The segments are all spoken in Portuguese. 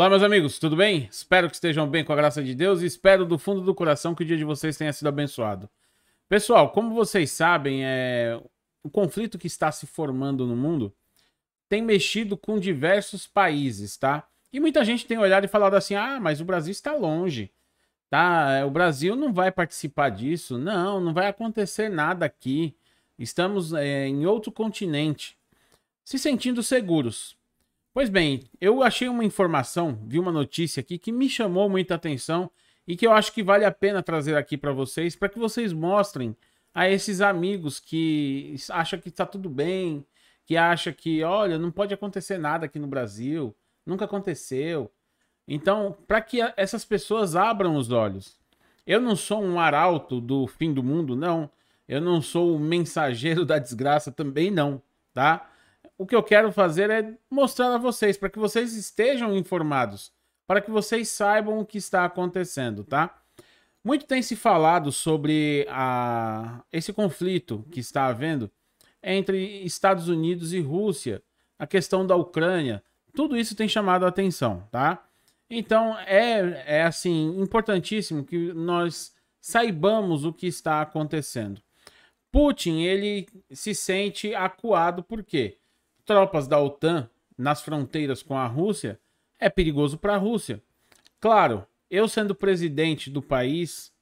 Olá, meus amigos, tudo bem? Espero que estejam bem com a graça de Deus e espero do fundo do coração que o dia de vocês tenha sido abençoado. Pessoal, como vocês sabem, é... o conflito que está se formando no mundo tem mexido com diversos países, tá? E muita gente tem olhado e falado assim: ah, mas o Brasil está longe, tá? O Brasil não vai participar disso, não, não vai acontecer nada aqui. Estamos é, em outro continente, se sentindo seguros. Pois bem, eu achei uma informação, vi uma notícia aqui que me chamou muita atenção e que eu acho que vale a pena trazer aqui para vocês, para que vocês mostrem a esses amigos que acham que está tudo bem, que acham que, olha, não pode acontecer nada aqui no Brasil, nunca aconteceu. Então, para que essas pessoas abram os olhos. Eu não sou um arauto do fim do mundo, não. Eu não sou o mensageiro da desgraça também, não, tá? O que eu quero fazer é mostrar a vocês, para que vocês estejam informados, para que vocês saibam o que está acontecendo, tá? Muito tem se falado sobre a, esse conflito que está havendo entre Estados Unidos e Rússia, a questão da Ucrânia, tudo isso tem chamado a atenção, tá? Então é, é assim importantíssimo que nós saibamos o que está acontecendo. Putin ele se sente acuado por quê? Tropas da OTAN nas fronteiras com a Rússia é perigoso para a Rússia. Claro, eu sendo presidente do país,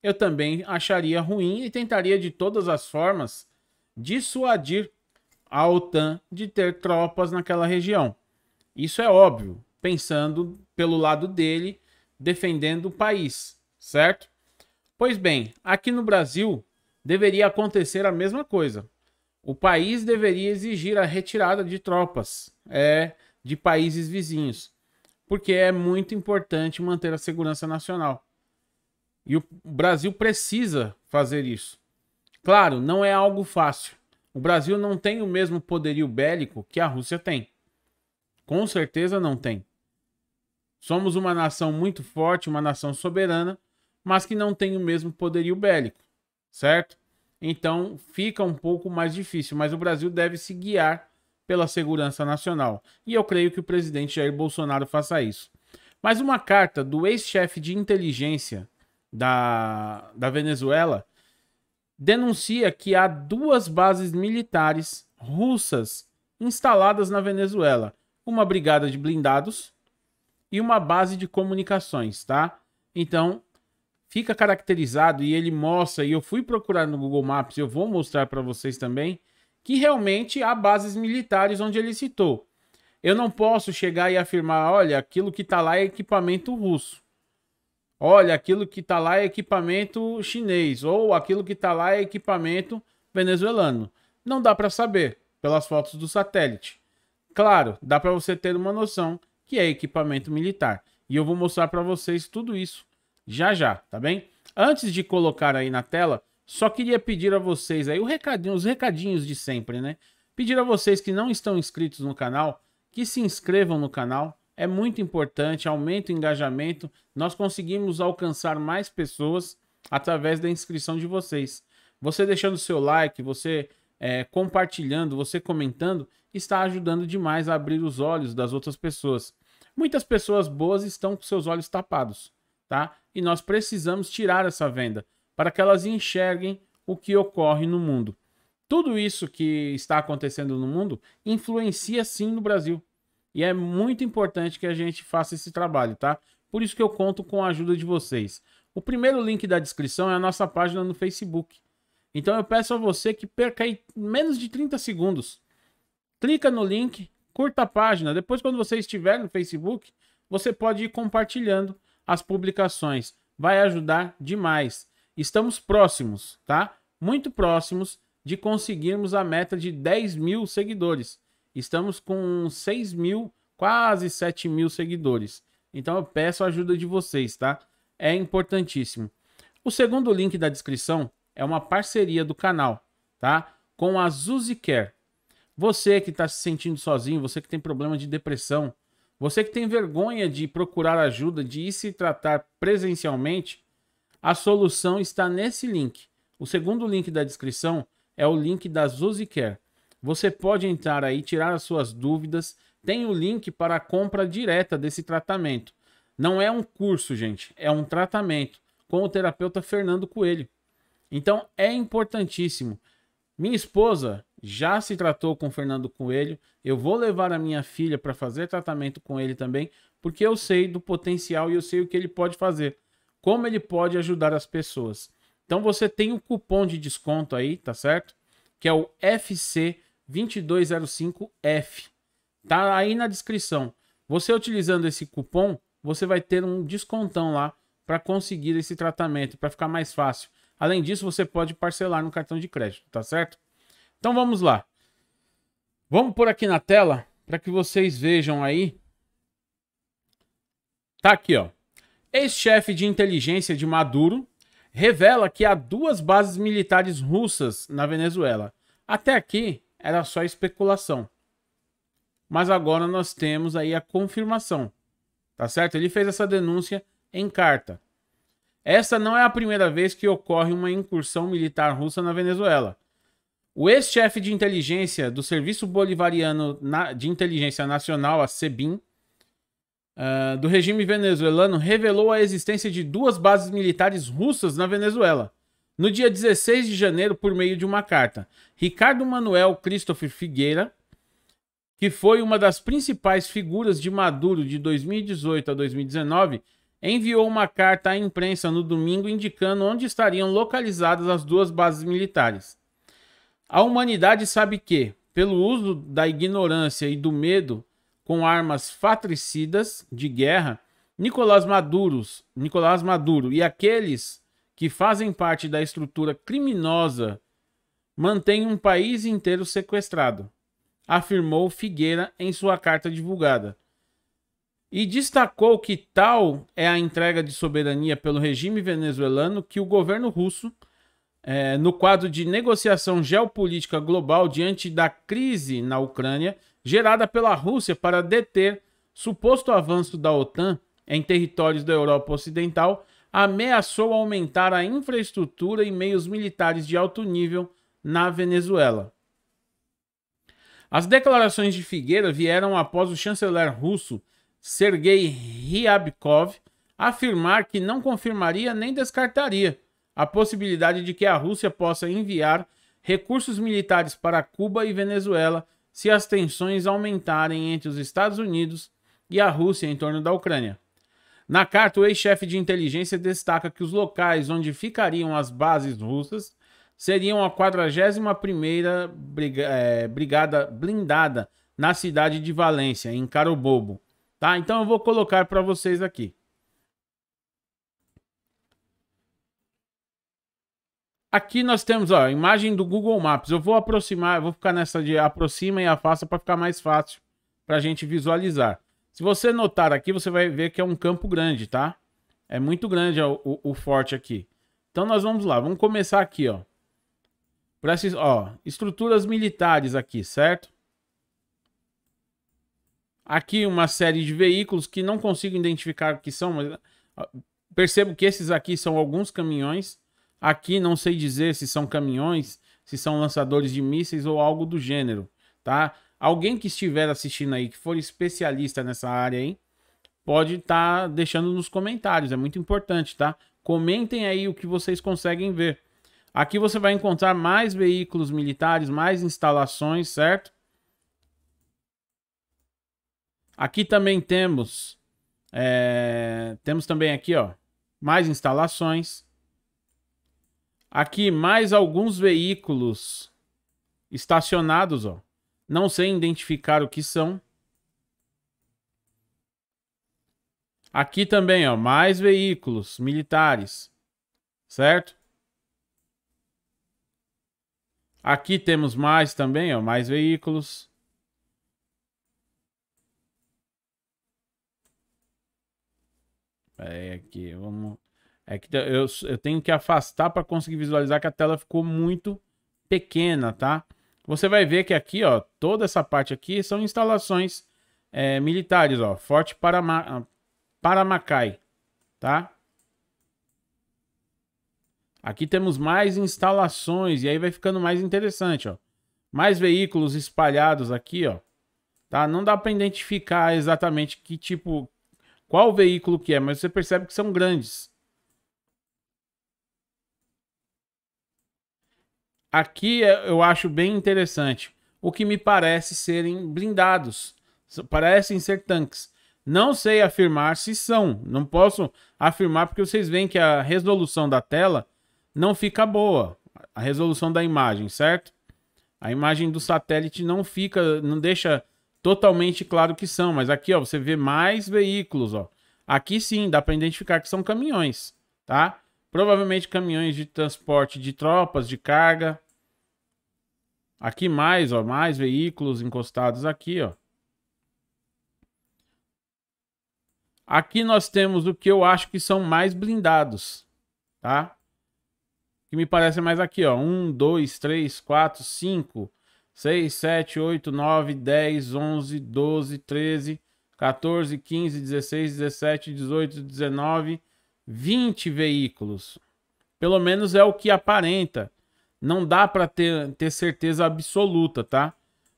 eu também acharia ruim e tentaria de todas as formas dissuadir a OTAN de ter tropas naquela região. Isso é óbvio, pensando pelo lado dele, defendendo o país, certo? Pois bem, aqui no Brasil deveria acontecer a mesma coisa o país deveria exigir a retirada de tropas é, de países vizinhos, porque é muito importante manter a segurança nacional. E o Brasil precisa fazer isso. Claro, não é algo fácil. O Brasil não tem o mesmo poderio bélico que a Rússia tem. Com certeza não tem. Somos uma nação muito forte, uma nação soberana, mas que não tem o mesmo poderio bélico, certo? Então fica um pouco mais difícil, mas o Brasil deve se guiar pela segurança nacional. E eu creio que o presidente Jair Bolsonaro faça isso. Mas uma carta do ex-chefe de inteligência da, da Venezuela denuncia que há duas bases militares russas instaladas na Venezuela: uma brigada de blindados e uma base de comunicações, tá? Então, fica caracterizado e ele mostra, e eu fui procurar no Google Maps, eu vou mostrar para vocês também, que realmente há bases militares onde ele citou. Eu não posso chegar e afirmar, olha, aquilo que está lá é equipamento russo. Olha, aquilo que está lá é equipamento chinês, ou aquilo que está lá é equipamento venezuelano. Não dá para saber pelas fotos do satélite. Claro, dá para você ter uma noção que é equipamento militar. E eu vou mostrar para vocês tudo isso já já, tá bem? Antes de colocar aí na tela, só queria pedir a vocês aí o recadinho, os recadinhos de sempre, né? Pedir a vocês que não estão inscritos no canal, que se inscrevam no canal. É muito importante, aumenta o engajamento. Nós conseguimos alcançar mais pessoas através da inscrição de vocês. Você deixando seu like, você é, compartilhando, você comentando, está ajudando demais a abrir os olhos das outras pessoas. Muitas pessoas boas estão com seus olhos tapados tá? E nós precisamos tirar essa venda para que elas enxerguem o que ocorre no mundo. Tudo isso que está acontecendo no mundo influencia sim no Brasil. E é muito importante que a gente faça esse trabalho, tá? Por isso que eu conto com a ajuda de vocês. O primeiro link da descrição é a nossa página no Facebook. Então eu peço a você que perca aí menos de 30 segundos. Clica no link, curta a página. Depois, quando você estiver no Facebook, você pode ir compartilhando as publicações. Vai ajudar demais. Estamos próximos, tá? Muito próximos de conseguirmos a meta de 10 mil seguidores. Estamos com 6 mil, quase 7 mil seguidores. Então eu peço a ajuda de vocês, tá? É importantíssimo. O segundo link da descrição é uma parceria do canal, tá? Com a Zuzicare. Você que está se sentindo sozinho, você que tem problema de depressão, você que tem vergonha de procurar ajuda, de ir se tratar presencialmente, a solução está nesse link. O segundo link da descrição é o link da Zuzicare. Você pode entrar aí, tirar as suas dúvidas, tem o link para a compra direta desse tratamento. Não é um curso, gente, é um tratamento com o terapeuta Fernando Coelho. Então é importantíssimo. Minha esposa já se tratou com Fernando Coelho. Eu vou levar a minha filha para fazer tratamento com ele também, porque eu sei do potencial e eu sei o que ele pode fazer, como ele pode ajudar as pessoas. Então você tem o cupom de desconto aí, tá certo? Que é o FC2205F. Tá aí na descrição. Você utilizando esse cupom, você vai ter um descontão lá para conseguir esse tratamento, para ficar mais fácil. Além disso, você pode parcelar no cartão de crédito, tá certo? Então vamos lá. Vamos por aqui na tela para que vocês vejam aí. Tá aqui, ó. Ex-chefe de inteligência de Maduro revela que há duas bases militares russas na Venezuela. Até aqui era só especulação. Mas agora nós temos aí a confirmação. Tá certo? Ele fez essa denúncia em carta. Essa não é a primeira vez que ocorre uma incursão militar russa na Venezuela. O ex-chefe de inteligência do Serviço Bolivariano de Inteligência Nacional, a SEBIN, uh, do regime venezuelano, revelou a existência de duas bases militares russas na Venezuela. No dia 16 de janeiro, por meio de uma carta, Ricardo Manuel Christopher Figueira, que foi uma das principais figuras de Maduro de 2018 a 2019, enviou uma carta à imprensa no domingo indicando onde estariam localizadas as duas bases militares. A humanidade sabe que, pelo uso da ignorância e do medo com armas fratricidas de guerra, Nicolás Maduro, Nicolás Maduro e aqueles que fazem parte da estrutura criminosa mantêm um país inteiro sequestrado, afirmou Figueira em sua carta divulgada. E destacou que tal é a entrega de soberania pelo regime venezuelano que o governo russo, é, no quadro de negociação geopolítica global diante da crise na Ucrânia, gerada pela Rússia para deter suposto avanço da OTAN em territórios da Europa Ocidental, ameaçou aumentar a infraestrutura e meios militares de alto nível na Venezuela. As declarações de Figueira vieram após o chanceler russo Sergei Ryabkov afirmar que não confirmaria nem descartaria a possibilidade de que a Rússia possa enviar recursos militares para Cuba e Venezuela se as tensões aumentarem entre os Estados Unidos e a Rússia em torno da Ucrânia. Na carta, o ex-chefe de inteligência destaca que os locais onde ficariam as bases russas seriam a 41ª eh, Brigada Blindada na cidade de Valência, em Carabobo, Tá? Então eu vou colocar para vocês aqui. Aqui nós temos ó, a imagem do Google Maps. Eu vou aproximar, eu vou ficar nessa de aproxima e afasta para ficar mais fácil para a gente visualizar. Se você notar aqui, você vai ver que é um campo grande, tá? É muito grande ó, o, o, forte aqui. Então nós vamos lá, vamos começar aqui, ó. Por essas, ó, estruturas militares aqui, certo? Aqui uma série de veículos que não consigo identificar o que são, mas percebo que esses aqui são alguns caminhões. Aqui não sei dizer se são caminhões, se são lançadores de mísseis ou algo do gênero, tá? Alguém que estiver assistindo aí, que for especialista nessa área aí, pode estar tá deixando nos comentários, é muito importante, tá? Comentem aí o que vocês conseguem ver. Aqui você vai encontrar mais veículos militares, mais instalações, certo? Aqui também temos, é, temos também aqui, ó, mais instalações. Aqui mais alguns veículos estacionados, ó. Não sei identificar o que são. Aqui também, ó, mais veículos militares, certo? Aqui temos mais também, ó, mais veículos. É aqui, vamos. É que eu, eu tenho que afastar para conseguir visualizar que a tela ficou muito pequena, tá? Você vai ver que aqui, ó, toda essa parte aqui são instalações é, militares, ó, Forte Parama, Paramacai, tá? Aqui temos mais instalações e aí vai ficando mais interessante, ó. Mais veículos espalhados aqui, ó. tá? Não dá para identificar exatamente que tipo, qual veículo que é, mas você percebe que são grandes. Aqui é, eu acho bem interessante o que me parece serem blindados, parecem ser tanques. Não sei afirmar se são, não posso afirmar porque vocês veem que a resolução da tela não fica boa, a resolução da imagem, certo? A imagem do satélite não fica, não deixa totalmente claro que são, mas aqui, ó, você vê mais veículos, ó. Aqui sim, dá para identificar que são caminhões, tá? Provavelmente caminhões de transporte de tropas, de carga. Aqui mais, ó, mais veículos encostados aqui, ó. Aqui nós temos o que eu acho que são mais blindados, tá? Que me parece mais aqui, ó. 1, 2, 3, 4, 5, 6, 7, 8, 9, 10, 11, 12, 13, 14, 15, 16, 17, 18, 19, 20 veículos. Pelo menos é o que aparenta. Não dá para ter, ter certeza absoluta, tá?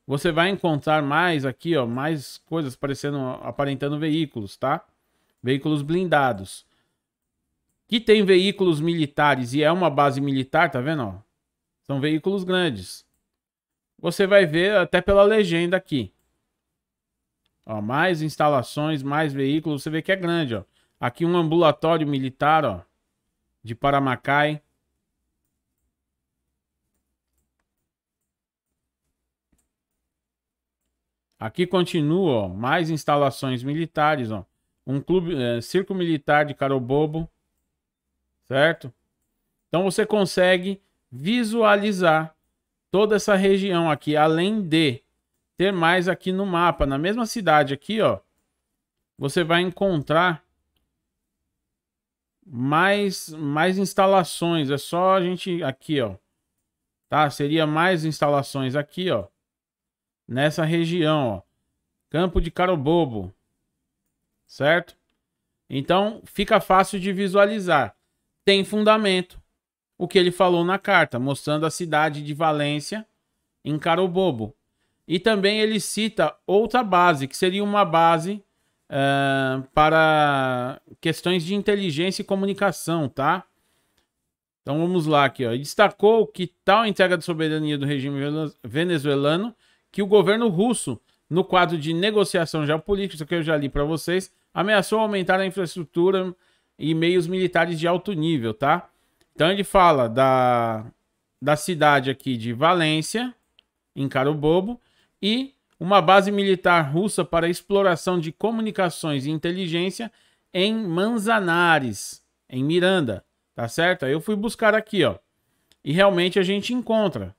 Você vai encontrar mais aqui, ó, mais coisas parecendo, aparentando veículos, tá? Veículos blindados. Que tem veículos militares e é uma base militar, tá vendo? Ó? São veículos grandes. Você vai ver até pela legenda aqui. Ó, mais instalações, mais veículos. Você vê que é grande, ó. Aqui um ambulatório militar, ó. De Paramacai. Aqui continua, ó, mais instalações militares, ó. Um clube, é, circo militar de Carobobo, certo? Então você consegue visualizar toda essa região aqui, além de ter mais aqui no mapa, na mesma cidade aqui, ó, você vai encontrar mais mais instalações. É só a gente aqui, ó. Tá? Seria mais instalações aqui, ó nessa região, ó. Campo de Carobobo, certo? Então fica fácil de visualizar. Tem fundamento o que ele falou na carta, mostrando a cidade de Valência em Carobobo. E também ele cita outra base, que seria uma base uh, para questões de inteligência e comunicação, tá? Então vamos lá aqui, ó. Destacou que tal entrega de soberania do regime venezuelano que o governo russo, no quadro de negociação geopolítica, isso que eu já li para vocês, ameaçou aumentar a infraestrutura e meios militares de alto nível, tá? Então ele fala da, da cidade aqui de Valência, em Carobobo, e uma base militar russa para exploração de comunicações e inteligência em Manzanares, em Miranda, tá certo? Aí eu fui buscar aqui, ó. E realmente a gente encontra.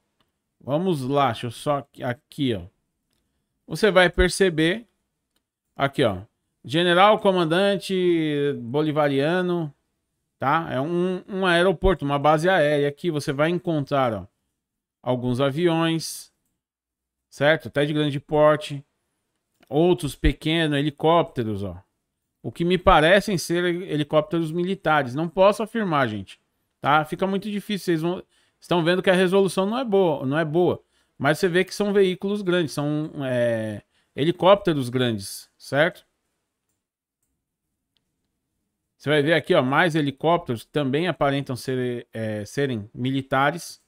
Vamos lá, deixa eu só aqui, ó. Você vai perceber aqui, ó. General Comandante Bolivariano, tá? É um, um aeroporto, uma base aérea. Aqui você vai encontrar, ó, alguns aviões, certo? Até de grande porte. Outros pequenos, helicópteros, ó. O que me parecem ser helicópteros militares. Não posso afirmar, gente. Tá? Fica muito difícil. Vocês vão estão vendo que a resolução não é boa, não é boa. Mas você vê que são veículos grandes, são é, helicópteros grandes, certo? Você vai ver aqui, ó, mais helicópteros que também aparentam ser, é, serem militares.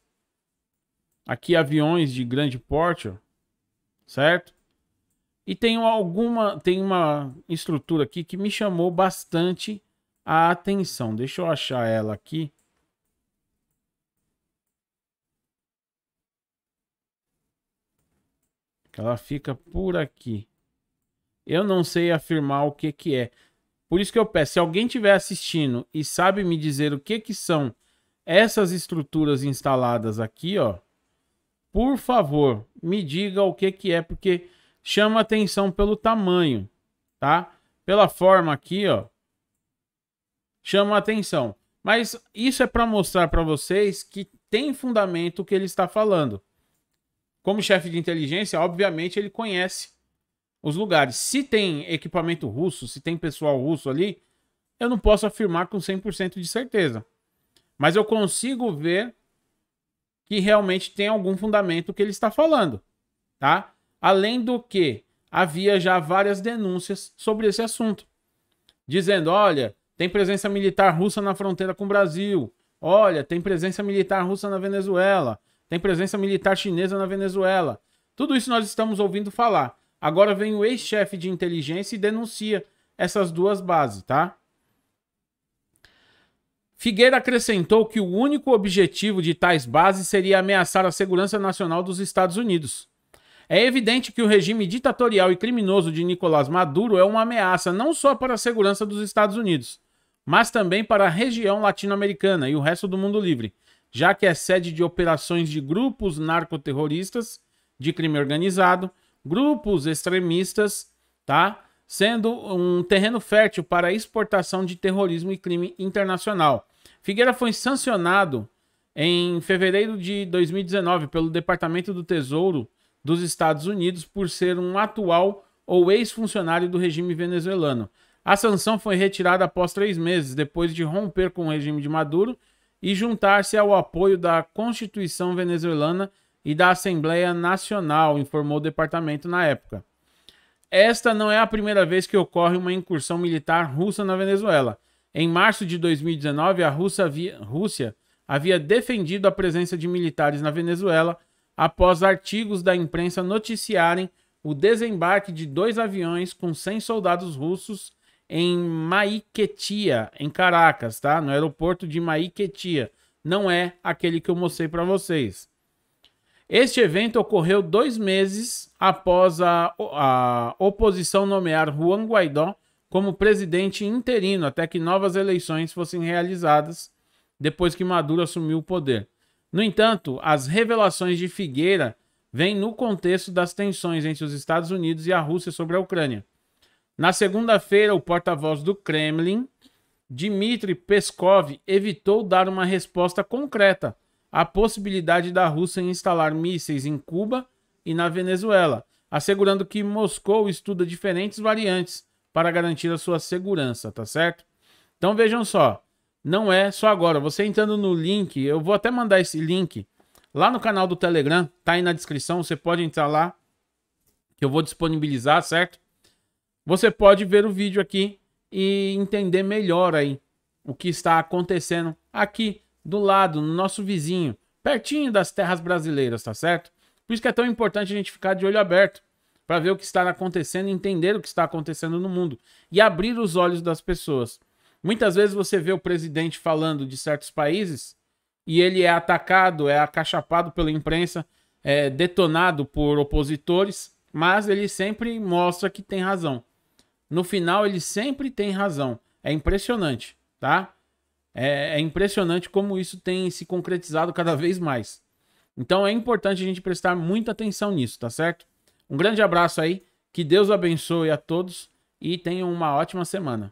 Aqui aviões de grande porte, ó, certo? E tem alguma, tem uma estrutura aqui que me chamou bastante a atenção. Deixa eu achar ela aqui. ela fica por aqui. Eu não sei afirmar o que que é. Por isso que eu peço, se alguém estiver assistindo e sabe me dizer o que que são essas estruturas instaladas aqui, ó, por favor, me diga o que que é, porque chama atenção pelo tamanho, tá? Pela forma aqui, ó, chama atenção. Mas isso é para mostrar para vocês que tem fundamento o que ele está falando como chefe de inteligência, obviamente ele conhece os lugares. Se tem equipamento russo, se tem pessoal russo ali, eu não posso afirmar com 100% de certeza. Mas eu consigo ver que realmente tem algum fundamento que ele está falando, tá? Além do que havia já várias denúncias sobre esse assunto, dizendo: olha, tem presença militar russa na fronteira com o Brasil, olha, tem presença militar russa na Venezuela, tem presença militar chinesa na Venezuela. Tudo isso nós estamos ouvindo falar. Agora vem o ex-chefe de inteligência e denuncia essas duas bases, tá? Figueira acrescentou que o único objetivo de tais bases seria ameaçar a segurança nacional dos Estados Unidos. É evidente que o regime ditatorial e criminoso de Nicolás Maduro é uma ameaça não só para a segurança dos Estados Unidos, mas também para a região latino-americana e o resto do mundo livre, já que é sede de operações de grupos narcoterroristas de crime organizado, grupos extremistas, tá? Sendo um terreno fértil para a exportação de terrorismo e crime internacional. Figueira foi sancionado em fevereiro de 2019 pelo Departamento do Tesouro dos Estados Unidos por ser um atual ou ex-funcionário do regime venezuelano. A sanção foi retirada após três meses, depois de romper com o regime de Maduro e juntar-se ao apoio da Constituição venezuelana e da Assembleia Nacional, informou o departamento na época. Esta não é a primeira vez que ocorre uma incursão militar russa na Venezuela. Em março de 2019, a Rússia havia, defendido a presença de militares na Venezuela após artigos da imprensa noticiarem o desembarque de dois aviões com 100 soldados russos em Maiquetia, em Caracas, tá? No aeroporto de Maiquetia. Não é aquele que eu mostrei para vocês. Este evento ocorreu dois meses após a, a oposição nomear Juan Guaidó como presidente interino até que novas eleições fossem realizadas depois que Maduro assumiu o poder. No entanto, as revelações de Figueira vêm no contexto das tensões entre os Estados Unidos e a Rússia sobre a Ucrânia. Na segunda-feira, o porta-voz do Kremlin, Dmitry Peskov, evitou dar uma resposta concreta à possibilidade da Rússia instalar mísseis em Cuba e na Venezuela, assegurando que Moscou estuda diferentes variantes para garantir a sua segurança, tá certo? Então vejam só, não é só agora. Você entrando no link, eu vou até mandar esse link lá no canal do Telegram, tá aí na descrição, você pode entrar lá, que eu vou disponibilizar, certo? Você pode ver o vídeo aqui e entender melhor aí o que está acontecendo aqui do lado, no nosso vizinho, pertinho das terras brasileiras, tá certo? Por isso que é tão importante a gente ficar de olho aberto para ver o que está acontecendo, entender o que está acontecendo no mundo e abrir os olhos das pessoas. Muitas vezes você vê o presidente falando de certos países e ele é atacado, é acachapado pela imprensa, é detonado por opositores, mas ele sempre mostra que tem razão. No final, ele sempre tem razão. É impressionante, tá? É, é impressionante como isso tem se concretizado cada vez mais. Então é importante a gente prestar muita atenção nisso, tá certo? Um grande abraço aí, que Deus abençoe a todos e tenham uma ótima semana.